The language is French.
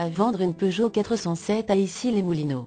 À vendre une Peugeot 407 à Issy-les-Moulineaux.